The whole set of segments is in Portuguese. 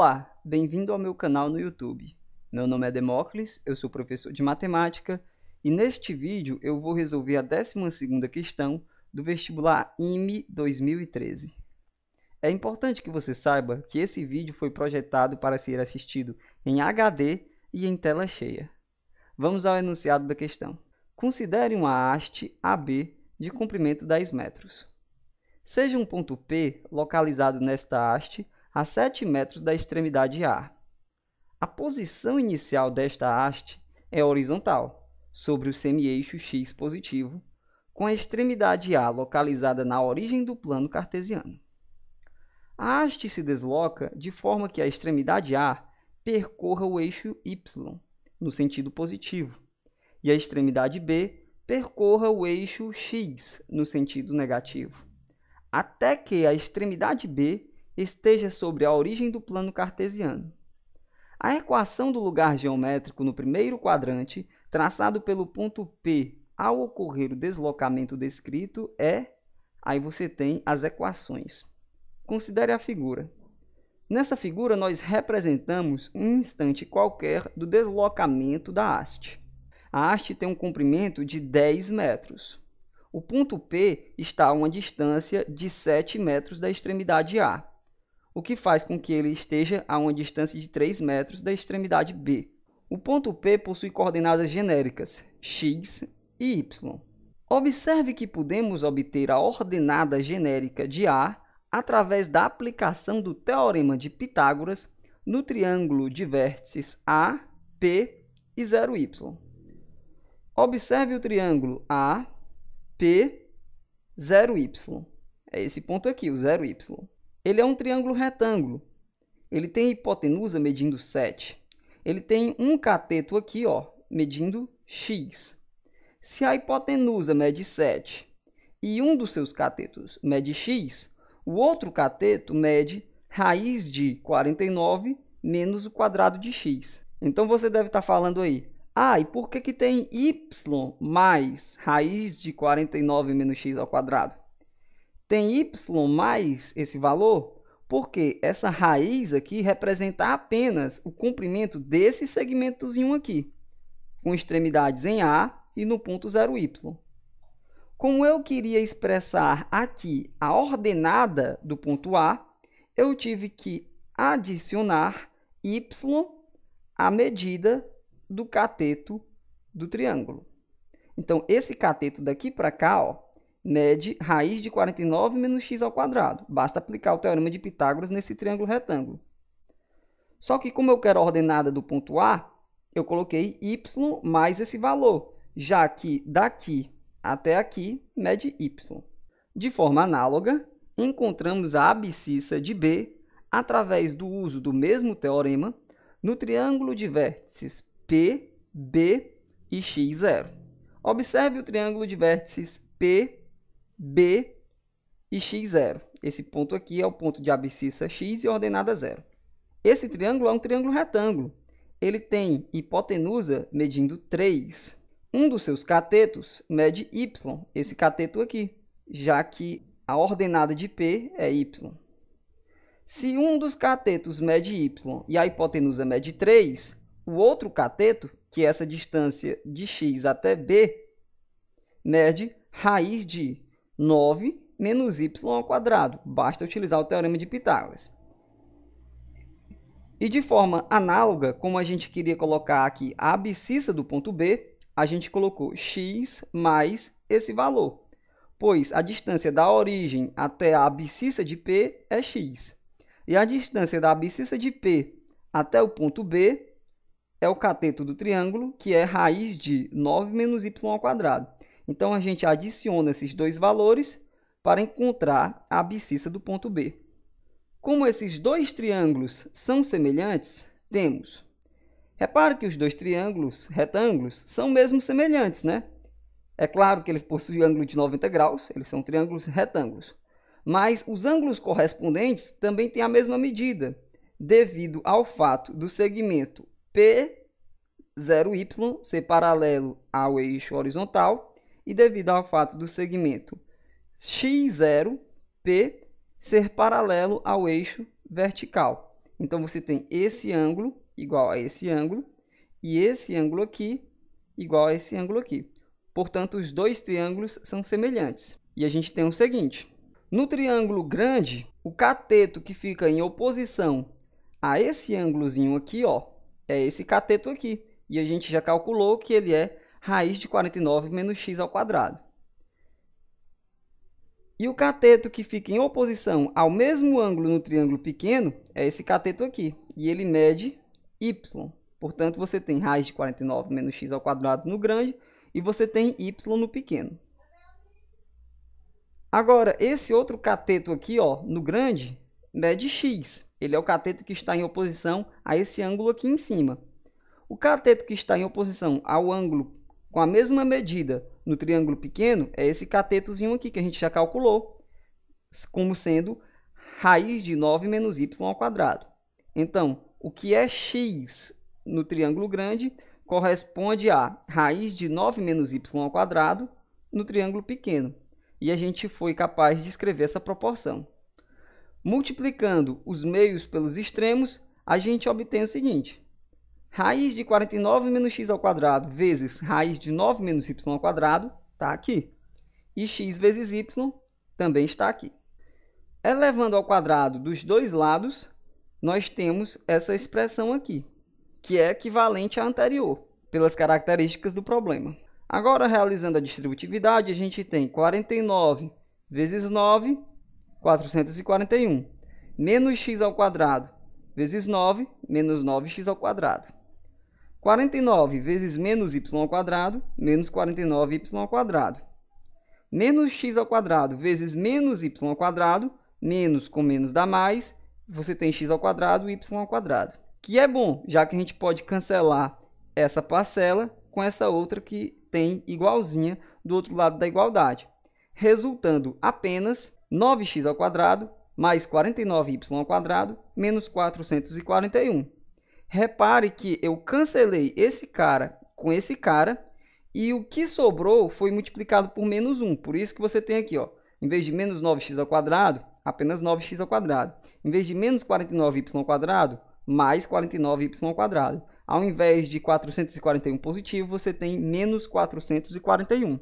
Olá, bem-vindo ao meu canal no YouTube. Meu nome é Demócles, eu sou professor de matemática e neste vídeo eu vou resolver a 12ª questão do vestibular IME 2013. É importante que você saiba que esse vídeo foi projetado para ser assistido em HD e em tela cheia. Vamos ao enunciado da questão. Considere uma haste AB de comprimento 10 metros. Seja um ponto P localizado nesta haste a 7 metros da extremidade A. A posição inicial desta haste é horizontal, sobre o semi-eixo x positivo, com a extremidade A localizada na origem do plano cartesiano. A haste se desloca de forma que a extremidade A percorra o eixo y, no sentido positivo, e a extremidade B percorra o eixo x, no sentido negativo, até que a extremidade B esteja sobre a origem do plano cartesiano. A equação do lugar geométrico no primeiro quadrante, traçado pelo ponto P ao ocorrer o deslocamento descrito, é. Aí você tem as equações. Considere a figura. Nessa figura, nós representamos um instante qualquer do deslocamento da haste. A haste tem um comprimento de 10 metros. O ponto P está a uma distância de 7 metros da extremidade A, o que faz com que ele esteja a uma distância de 3 metros da extremidade B. O ponto P possui coordenadas genéricas x e y. Observe que podemos obter a ordenada genérica de A através da aplicação do Teorema de Pitágoras no triângulo de vértices A, P e 0y. Observe o triângulo A, P, 0y. É esse ponto aqui, o 0y. Ele é um triângulo retângulo. Ele tem hipotenusa medindo 7. Ele tem um cateto aqui, ó, medindo x. Se a hipotenusa mede 7 e um dos seus catetos mede x, o outro cateto mede raiz de 49 menos o quadrado de x. Então você deve estar falando aí, ah, e por que, que tem y mais raiz de 49 menos x ao quadrado? Tem y mais esse valor porque essa raiz aqui representa apenas o comprimento desse segmentozinho aqui, com extremidades em A e no ponto 0y. Como eu queria expressar aqui a ordenada do ponto A, eu tive que adicionar y à medida do cateto do triângulo. Então, esse cateto daqui para cá ó, mede raiz de 49 menos x ao quadrado. Basta aplicar o teorema de Pitágoras nesse triângulo retângulo. Só que como eu quero a ordenada do ponto A, eu coloquei y mais esse valor, já que daqui até aqui mede y. De forma análoga, encontramos a abscissa de B através do uso do mesmo teorema no triângulo de vértices P, B e x0. Observe o triângulo de vértices P, B e x0. Esse ponto aqui é o ponto de abscissa x e ordenada 0. Esse triângulo é um triângulo retângulo. Ele tem hipotenusa medindo 3 um dos seus catetos mede y, esse cateto aqui, já que a ordenada de P é y. Se um dos catetos mede y e a hipotenusa mede 3, o outro cateto, que é essa distância de x até b, mede raiz de 9 menos y ao quadrado. Basta utilizar o teorema de Pitágoras. E de forma análoga, como a gente queria colocar aqui a abscissa do ponto B, a gente colocou x mais esse valor, pois a distância da origem até a abscissa de P é x. E a distância da abscissa de P até o ponto B é o cateto do triângulo, que é raiz de 9 menos y ao quadrado. Então, a gente adiciona esses dois valores para encontrar a abscissa do ponto B. Como esses dois triângulos são semelhantes, temos Repare que os dois triângulos retângulos são mesmo semelhantes, né? É claro que eles possuem ângulo de 90 graus, eles são triângulos retângulos. Mas os ângulos correspondentes também têm a mesma medida, devido ao fato do segmento P0y ser paralelo ao eixo horizontal e devido ao fato do segmento X0P ser paralelo ao eixo vertical. Então você tem esse ângulo igual a esse ângulo e esse ângulo aqui igual a esse ângulo aqui. Portanto, os dois triângulos são semelhantes. E a gente tem o seguinte: no triângulo grande, o cateto que fica em oposição a esse ângulozinho aqui, ó, é esse cateto aqui. E a gente já calculou que ele é raiz de 49 menos x ao quadrado. E o cateto que fica em oposição ao mesmo ângulo no triângulo pequeno é esse cateto aqui. E ele mede y. Portanto, você tem raiz de 49 menos x ao quadrado no grande e você tem y no pequeno. Agora, esse outro cateto aqui, ó, no grande, mede x. Ele é o cateto que está em oposição a esse ângulo aqui em cima. O cateto que está em oposição ao ângulo com a mesma medida no triângulo pequeno é esse catetozinho aqui que a gente já calculou, como sendo raiz de 9 menos y ao quadrado. Então, o que é x no triângulo grande corresponde a raiz de 9 menos y ao quadrado no triângulo pequeno. E a gente foi capaz de escrever essa proporção. Multiplicando os meios pelos extremos, a gente obtém o seguinte. Raiz de 49 menos x ao quadrado vezes raiz de 9 menos y ao quadrado está aqui. E x vezes y também está aqui. Elevando ao quadrado dos dois lados, nós temos essa expressão aqui, que é equivalente à anterior, pelas características do problema. Agora, realizando a distributividade, a gente tem 49 vezes 9, 441, menos x ao quadrado vezes 9, menos 9x ao quadrado. 49 vezes menos y ao quadrado, menos 49y ao quadrado. Menos x ao quadrado vezes menos y ao quadrado, menos com menos dá mais, você tem x ao quadrado. Que é bom, já que a gente pode cancelar essa parcela com essa outra que tem igualzinha do outro lado da igualdade, resultando apenas 9x ao quadrado mais 49y ao quadrado menos 441. Repare que eu cancelei esse cara com esse cara e o que sobrou foi multiplicado por menos 1. Por isso que você tem aqui, ó, em vez de menos 9x ao quadrado, apenas 9x ao quadrado. Em vez de menos 49y ao quadrado, mais 49y ao quadrado. Ao invés de 441 positivo, você tem menos 441.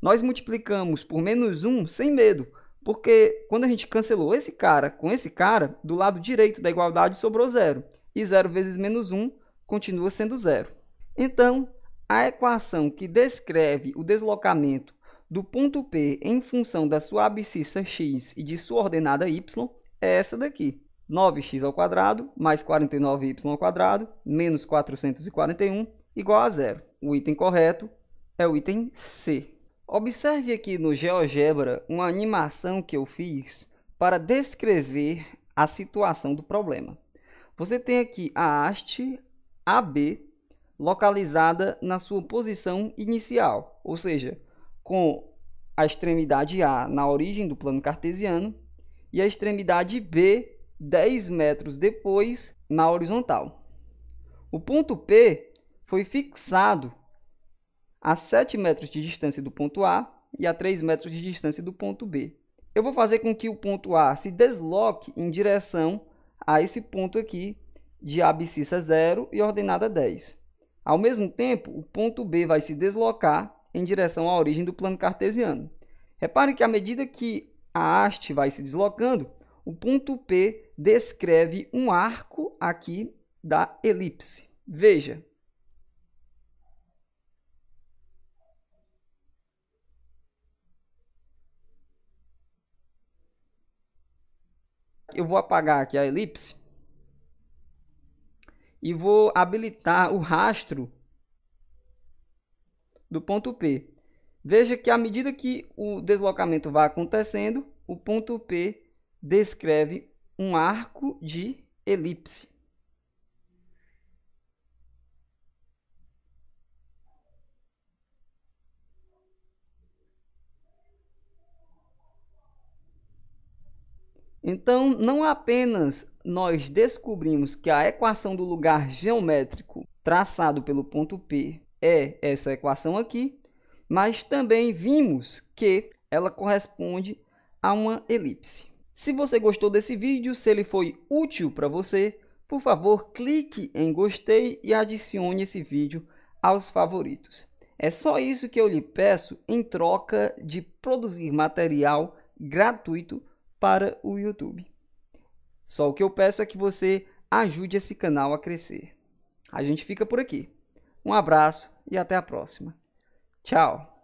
Nós multiplicamos por menos 1 sem medo, porque quando a gente cancelou esse cara com esse cara, do lado direito da igualdade sobrou zero. E 0 vezes menos 1 continua sendo zero. Então, a equação que descreve o deslocamento do ponto P em função da sua abscissa x e de sua ordenada y é essa daqui. 9x ao quadrado mais 49y ao quadrado menos 441 igual a zero. O item correto é o item C. Observe aqui no GeoGebra uma animação que eu fiz para descrever a situação do problema. Você tem aqui a haste AB localizada na sua posição inicial, ou seja, com a extremidade A na origem do plano cartesiano e a extremidade B 10 metros depois na horizontal. O ponto P foi fixado a 7 metros de distância do ponto A e a 3 metros de distância do ponto B. Eu vou fazer com que o ponto A se desloque em direção a esse ponto aqui de abscissa 0 e ordenada 10. Ao mesmo tempo, o ponto B vai se deslocar em direção à origem do plano cartesiano. Repare que à medida que a haste vai se deslocando, o ponto P descreve um arco aqui da elipse. Veja. Eu vou apagar aqui a elipse e vou habilitar o rastro do ponto P. Veja que à medida que o deslocamento vai acontecendo, o ponto P descreve um arco de elipse. Então, não apenas nós descobrimos que a equação do lugar geométrico traçado pelo ponto P é essa equação aqui, mas também vimos que ela corresponde a uma elipse. Se você gostou desse vídeo, se ele foi útil para você, por favor, clique em gostei e adicione esse vídeo aos favoritos. É só isso que eu lhe peço em troca de produzir material gratuito para o YouTube. Só o que eu peço é que você ajude esse canal a crescer. A gente fica por aqui. Um abraço e até a próxima. Tchau!